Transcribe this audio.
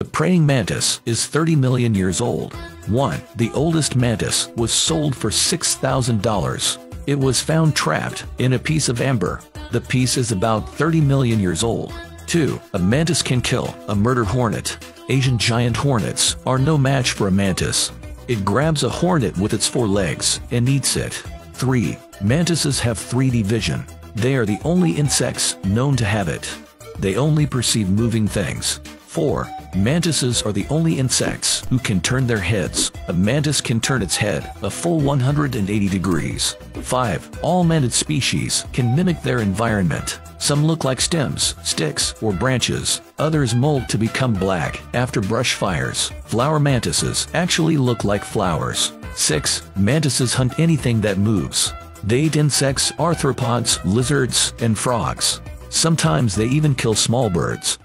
The praying mantis is 30 million years old. 1. The oldest mantis was sold for $6,000. It was found trapped in a piece of amber. The piece is about 30 million years old. 2. A mantis can kill a murder hornet. Asian giant hornets are no match for a mantis. It grabs a hornet with its four legs and eats it. 3. Mantises have 3D vision. They are the only insects known to have it. They only perceive moving things. 4. Mantises are the only insects who can turn their heads. A mantis can turn its head a full 180 degrees. 5. All mantid species can mimic their environment. Some look like stems, sticks, or branches. Others molt to become black after brush fires. Flower mantises actually look like flowers. 6. Mantises hunt anything that moves. They eat insects, arthropods, lizards, and frogs. Sometimes they even kill small birds.